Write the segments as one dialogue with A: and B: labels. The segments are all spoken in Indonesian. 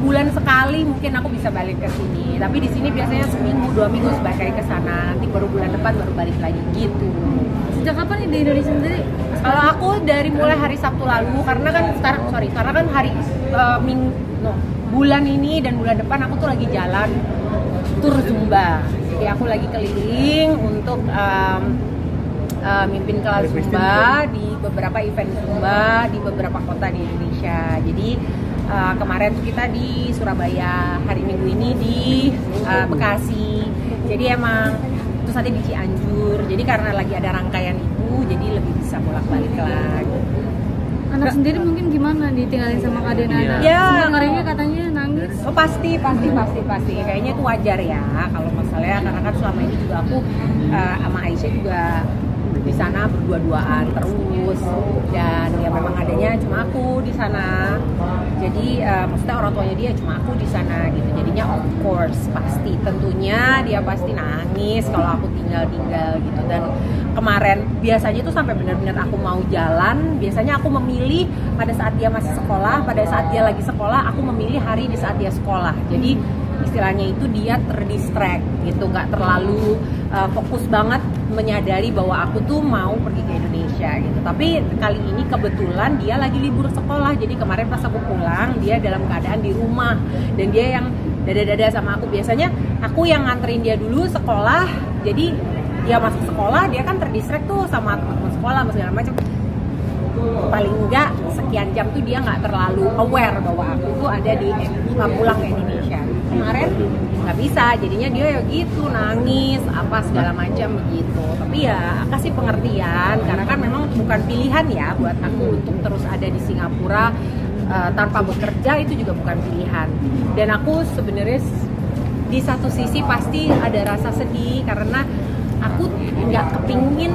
A: sebulan sekali mungkin aku bisa balik ke sini. Tapi di sini biasanya seminggu dua minggu sebagai ke sana. Nanti baru bulan depan baru balik lagi gitu.
B: Sejak kapan nih di Indonesia sendiri?
A: kalau aku dari mulai hari Sabtu lalu karena kan sekarang sorry karena kan hari uh, ming no, bulan ini dan bulan depan aku tuh lagi jalan tur zumba. Jadi aku lagi keliling untuk um, uh, mimpin kelas zumba di beberapa event zumba di beberapa kota di Indonesia. Jadi uh, kemarin tuh kita di Surabaya hari Minggu ini di uh, Bekasi jadi emang terus nanti di Cianjur jadi karena lagi ada rangkaian itu jadi lebih bisa bolak-balik lagi
B: Anak sendiri mungkin gimana ditinggalin sama Kak Dena?
C: Iya.
A: Ya.
B: Dengarnya katanya nangis.
A: Oh pasti pasti pasti pasti kayaknya itu wajar ya kalau masalahnya karena kan selama ini juga aku uh, sama Aisyah juga di sana berdua-duaan terus. Dan ya memang adanya cuma aku di sana. Jadi uh, maksudnya orang tuanya dia cuma aku di sana gitu. Jadinya of course pasti tentunya dia pasti nangis kalau aku tinggal-tinggal gitu. Dan kemarin biasanya tuh sampai benar-benar aku mau jalan biasanya aku memilih pada saat dia masih sekolah pada saat dia lagi sekolah aku memilih hari di saat dia sekolah. Jadi istilahnya itu dia terdistract gitu nggak terlalu uh, fokus banget menyadari bahwa aku tuh mau pergi ke Indonesia gitu. Tapi kali ini kebetulan dia lagi libur sekolah. Jadi kemarin pas aku pulang dia dalam keadaan di rumah. Dan dia yang dada-dada sama aku. Biasanya aku yang nganterin dia dulu sekolah. Jadi dia masuk sekolah dia kan terdistract tuh sama teman-teman sekolah segala macam paling enggak sekian jam tuh dia nggak terlalu aware bahwa aku tuh ada di pulang ke Indonesia. Kemarin nggak bisa jadinya dia ya gitu nangis apa segala macam begitu. Tapi ya kasih pengertian karena kan memang bukan pilihan ya buat aku untuk terus ada di Singapura uh, tanpa bekerja itu juga bukan pilihan. Dan aku sebenarnya di satu sisi pasti ada rasa sedih karena aku nggak kepingin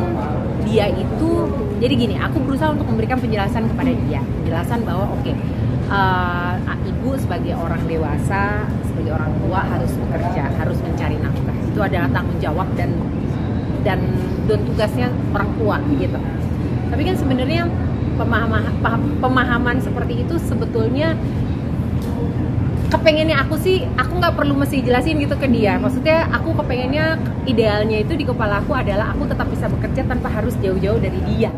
A: dia itu jadi gini aku berusaha untuk memberikan penjelasan kepada dia. Penjelasan bahwa oke okay, uh, ibu sebagai orang dewasa sebagai orang tua harus bekerja harus mencari nafkah. Itu adalah tanggung jawab dan dan dan tugasnya orang tua gitu. Tapi kan sebenarnya pemahaman pemahaman seperti itu sebetulnya kepengennya aku sih aku nggak perlu mesti jelasin gitu ke dia. Maksudnya aku kepengennya idealnya itu di kepala aku adalah aku tetap bisa bekerja tanpa harus jauh-jauh dari dia